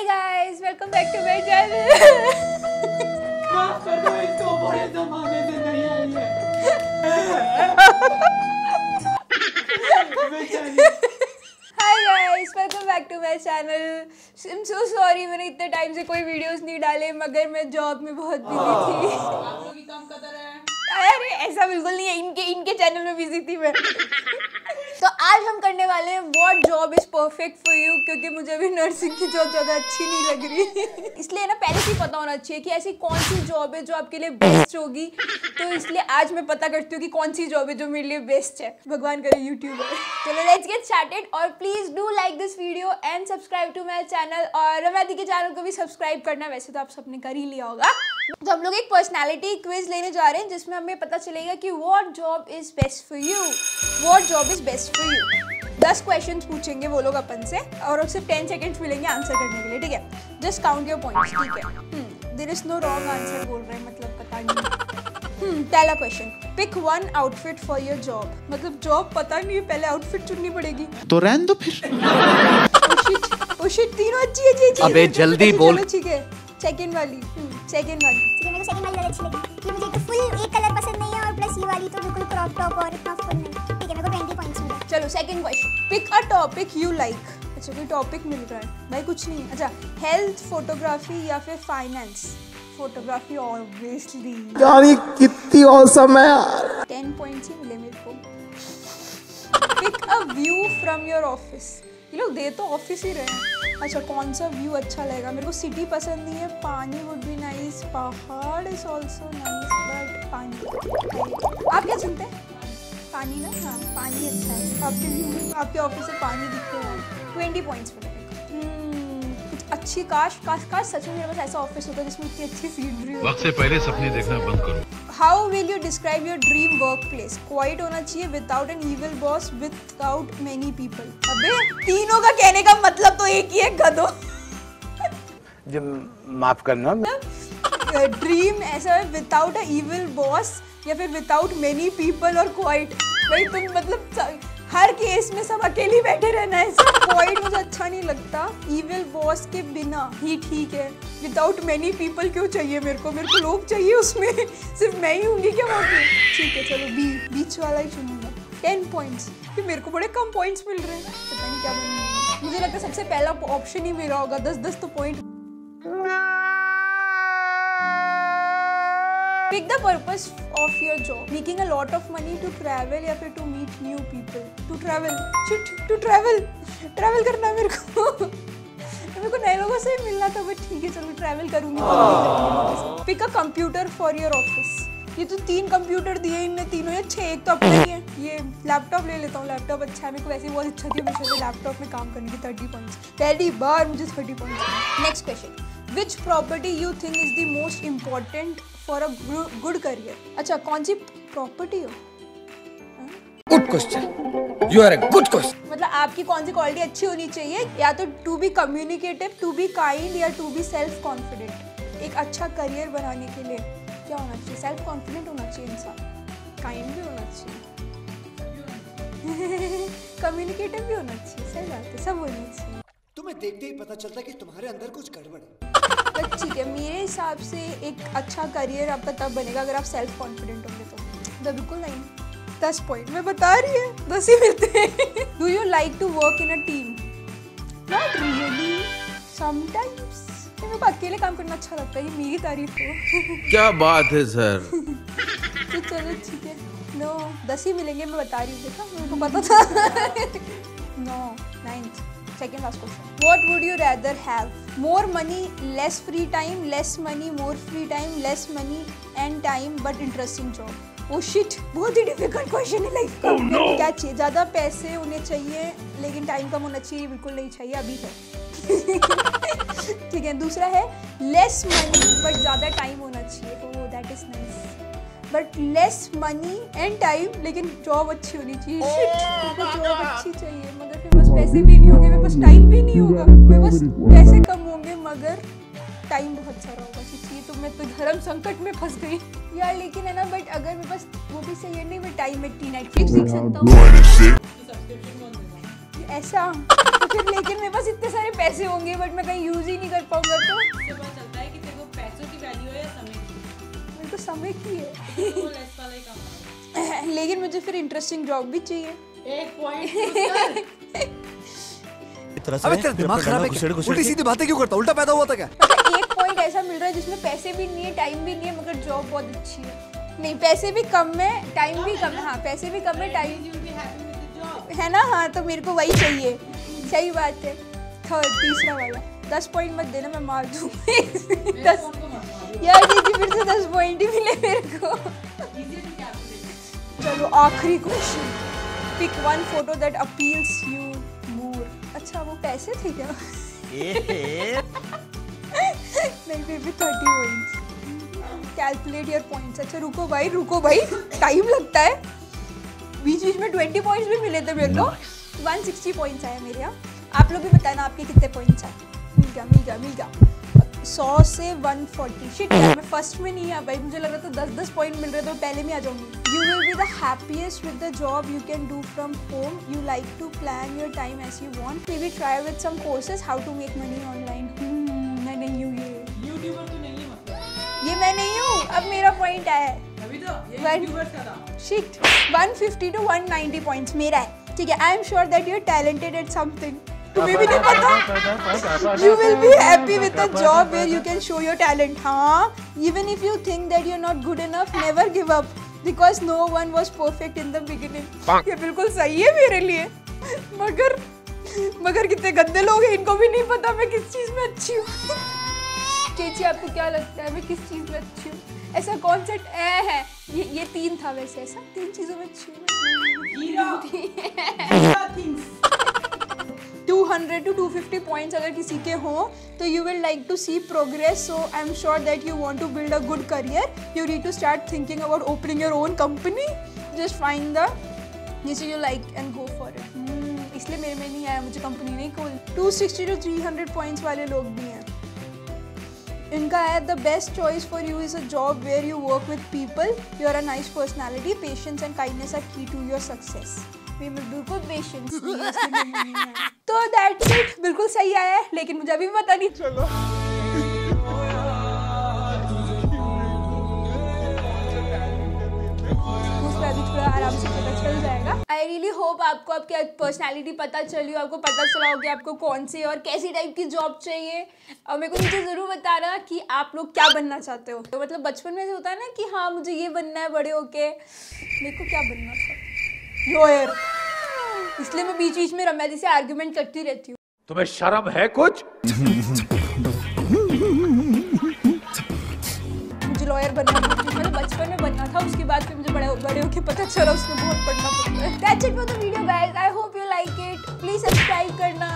Hi guys welcome back to my channel माफ़ कर दो इसको बड़े जमाने से नहीं आई है hi guys welcome back to my channel I am so sorry मैंने इतने टाइम से कोई वीडियोस नहीं डाले मगर मैं जॉब में बहुत बिज़ी थी। आप लोग काम कर रहे। हैं अरे ऐसा बिल्कुल नहीं है। इनके इनके चैनल में बिज़ी थी मैं तो आज हम करने वाले हैं what job is perfect for you क्योंकि मुझे अभी नर्सिंग की जॉब ज़्यादा अच्छी नहीं लग रही इसलिए ना पहले से पता होना चाहिए कि ऐसी कौन सी जॉब है जो आपके लिए बेस्ट होगी। तो इसलिए आज मैं पता करती हूँ कि कौन सी जॉब है जो मेरे लिए बेस्ट है। भगवान करे यूट्यूबर चलो लेट्स गेट स्टार्टेड और please do like this video and subscribe to my channel और रमादी के चैनल को भी सब्सक्राइब करना। वैसे तो आप सबने कर ही लिया होगा। तो हम लोग एक पर्सनालिटी क्विज लेने जा रहे हैं जिसमें हमें पता चलेगा कि what job is best for you what job is best for you दस क्वेश्चंस पूछेंगे वो लोग अपन से और सिर्फ़ टेन सेकेंड्स मिलेंगे आंसर करने के लिए ठीक है? जस्ट काउंट योर पॉइंट्स ठीक है? There is no wrong answer बोल रहे हैं मतलब पता नहीं। हम्म पहला question pick one outfit for your job मतलब जॉब पता नहीं पहले आउटफिट चुननी पड़ेगी। तो रहन दो फिर। ओ शिट तीनों अच्छी अच्छी अच्छी अबे जल्दी बोल। ठीक है? सेकंड वाली। सेकंड वाली। ठीक है मेरे को सेकंड वाली ज़्यादा अच्छी लगी। क्योंकि मुझे एक तो फुल एक कलर पसंद नहीं है और प्लस ये वाली तो बिल्कुल क्रॉप टॉप और इतना फुल नहीं। ठीक है मेरे को ट्वेंटी पॉइंट्स मिले। चलो second question pick a topic you like अच्छा कोई टॉपिक मिल रहा है? भाई कुछ नहीं। अच्छा हेल्थ फोटोग्राफी या फिर फाइनेंस फोटोग्राफी ऑब्वियसली यार ये कितनी औसम है यार। टेन पॉइंट्स ही मिले मेरे को। Pick a view from your office ये लोग दे तो ऑफ़िस ही रहे हैं। अच्छा कौन सा व्यू अच्छा लगेगा? मेरे को सिटी पसंद नहीं है पानी वुड बी नाइस पहाड़ इज़ ऑल्सो नाइस बट पानी। आप क्या सुनते हैं? पानी ना? हाँ पानी अच्छा है। आपके व्यू आपके ऑफ़िस से पानी दिखते है। ट्वेंटी पॉइंट्स मिले हम्म, अच्छी काश काश काश सच में मेरे पास ऐसा ऑफ़िस होता जिसमें इतनी अच्छी सीनरी वक्त से पहले सपने देखना बंद करो। How will you describe your dream work place quiet होना चाहिए without an evil boss without many people अबे तीनों का कहने का मतलब तो एक ही है गधो। जब माफ़ करना। ड्रीम ऐसा है विदाउट अ ईविल बॉस या फिर विदाउट मेनी पीपल और क्वाइट भाई तुम मतलब हर केस में सब अकेले बैठे रहना है क्वाइट मुझे अच्छा नहीं लगता। इविल बॉस के बिना ही ठीक है। विदाउट मेनी पीपल क्यों चाहिए मेरे को? मेरे को लोग चाहिए उसमें। सिर्फ़ मैं ही होंगी क्या वहाँ पे? ठीक है, चलो बी बीच वाला ही चुनूँगा। टेन पॉइंट्स कि मेरे को बड़े कम पॉइंट्स मिल रहे हैं। पता नहीं क्या मुझे लगता है सबसे पहला ऑप्शन ही मेरा होगा। दस दस तो point Pick the purpose of your job. Making a lot of money to travel या फिर meet new people. To travel. Shit, to travel. Travel करना मेरे को. मेरे को नए लोगों से मिलना था बट ठीक है चलो ट्रैवल करूँगी pick a computer for your office ये तो तीन कंप्यूटर दिए इनने तीनों या छः एक तो अपने ही है ये लैपटॉप ले लेता हूँ लैपटॉप अच्छा है मेरे को वैसे बहुत इच्छा थी हमेशा लैपटॉप में काम करने की थर्टी पॉइंट्स पहली बार मुझे thirty points next question which property you think is the most important for a good career अच्छा कौन सी प्रॉपर्टी हो? Good question. You are a good question. मतलब आपकी कौन सी क्वालिटी अच्छी होनी चाहिए? या तो to be communicative to be kind या टू बी सेल्फ कॉन्फिडेंट एक अच्छा करियर बनाने के लिए क्या होना चाहिए? सेल्फ कॉन्फिडेंट होना चाहिए इंसान। काइंड भी होना चाहिए। कम्युनिकेटिव भी होना चाहिए। सही बात है सब होना चाहिए। तुम्हें देखते ही पता चलता है कि तुम्हारे अंदर कुछ गड़बड़ है। बट ठीक है मेरे हिसाब से एक अच्छा करियर आपका तब बनेगा अगर आप सेल्फ कॉन्फिडेंट होंगे तो। तो बिल्कुल नहीं। दस पॉइंट मैं बता रही है दस ही मिलते हैं। Do you like to work in a team not really sometimes मेरे को अकेले काम करना अच्छा लगता है ये मेरी तारीफ़ हो। क्या बात है सर। तो चलो ठीक है। नो दस ही मिलेंगे मैं बता रही हूँ देखा? मेरे को पता था। No ninth second last question what would you rather have more money less free time less money more free time less money and time but interesting job oh shit बहुत ही डिफ़िकल्ट क्वेश्चन है life का। Oh, no. क्या चाहिए? ज़्यादा पैसे होने चाहिए लेकिन टाइम कम होना चाहिए बिल्कुल नहीं चाहिए अभी है। ठीक है दूसरा है लेस मनी बट ज़्यादा टाइम होना चाहिए। ओ that is nice but less money and time लेकिन जॉब अच्छी होनी चाहिए। जॉब अच्छी चाहिए मगर पैसे भी नहीं होंगे मेरे पास टाइम भी नहीं होगा। मेरे पास पैसे कम होंगे मगर टाइम बहुत सारा होगा इसलिए तो मैं तो धर्म संकट में फंस गई। यार लेकिन है ना बट अगर मेरे पास वो भी सही है नहीं मैं टाइम में टी नेटफ्लिक्स देख सकता हूँ। ऐसा? तो फिर लेकिन मेरे पास इतने सारे पैसे होंगे बट मैं कहीं यूज़ ही नहीं कर पाऊँगा तो। इससे पता चलता है कि तेरे को पैसों की वैल्यू है या समय की? मेरे को समय की वो लेस वाला काम है। लेकिन मुझे फिर इंटरेस्टिंग जॉब भी चाहिए। एक पॉइंट अबे तेरा दिमाग खराब है क्या? उल्टी सीधी बातें क्यों करता उल्टा पैदा हुआ था क्या एक पॉइंट ऐसा मिल रहा है जिसमें पैसे भी नहीं है टाइम भी नहीं है मगर जॉब बहुत अच्छी है नहीं पैसे भी कम है टाइम भी कम है हाँ पैसे भी कम है टाइम है ना हाँ तो मेरे को वही चाहिए सही बात है थर्ड तीसरा वाला दस पॉइंट मत देना मैं मार दूँगी दस यार दीदी फिर से दस पॉइंट ही मिले मेरे को चलो आखिरी question pick one photo that appeals you more अच्छा वो पैसे थे क्या? नहीं फिर भी thirty points calculate your points अच्छा रुको भाई रुको भाई। टाइम लगता है। बीच बीच में ट्वेंटी पॉइंट्स भी मिले थे मेरे को। वन सिक्सटी पॉइंट्स आए मेरे यहाँ। आप लोग भी बताना आपके कितने पॉइंट्स आए। मिल गया मिल गया मिल गया। सौ से वन फोर्टी शिट यार मैं फ़र्स्ट में नहीं आ भाई मुझे लग रहा था दस दस पॉइंट मिल रहे थे पहले में आ जाऊँगी। You will be the happiest with the job you can do from home you like to plan your time as you want maybe try with some courses how to make money online मैं नहीं हूँ ये YouTuber तो नहीं मतलब। ये मैं नहीं हूँ अब मेरा पॉइंट आया है। अभी तो ये यूट्यूबर्स का था शिट 150 टू 190 पॉइंट्स मेरा है। ठीक है I am sure that you are talented at something तुम्हें भी नहीं पता? You will be happy with the job where you can show your talent हाँ even if you think that you are not good enough never give up because no one was perfect in the beginning ये बिल्कुल सही है मेरे लिए। मगर मगर कितने गंदे लोग हैं इनको भी नहीं पता मैं किस चीज़ में अच्छी हूँ। चेची आपको क्या लगता है मैं किस चीज़ में अच्छी हूँ? ऐसा कौन सा ए है? ये ये तीन था वैसे ऐसा? तीन चीज़ों में अच्छी हूँ। 200 टू 250 पॉइंट्स अगर किसी के हों तो you will like to see progress so I am sure that you want to build a good career you need to start thinking about opening your own company just find the जिसे you like and go for it इसलिए मेरे में नहीं आया, मुझे company नहीं खोल. 260 to 300 points वाले लोग भी हैं. इनका है the best choice for you is a job where you work with people you are a nice personality patience and kindness are key to your success में बिल्कुल पेशेंस नहीं है। तो दैट्स इट बिल्कुल सही आया है लेकिन मुझे अभी भी पता नहीं। चलो। आराम से पता चल जाएगा। आई रियली होप आपको आपकी पर्सनालिटी पता चली हो आपको पता चला हो कि आपको कौन सी और कैसी टाइप की जॉब चाहिए। और मेरे को नीचे ज़रूर बताना कि आप लोग क्या बनना चाहते हो। तो मतलब बचपन में से होता है ना कि हाँ मुझे ये बनना है बड़े होके। मेरे को क्या बनना था? लॉयर इसलिए मैं बीच बीच में रम्या जी से आर्ग्यूमेंट करती रहती हूँ। तुम्हें शर्म है कुछ? मुझे लॉयर बनना मतलब बचपन में बनना था उसके बाद फिर मुझे बड़े बड़े होके पता चला उसमें बहुत पढ़ना पड़ता है। That's it for the video guys I hope you like it please subscribe करना।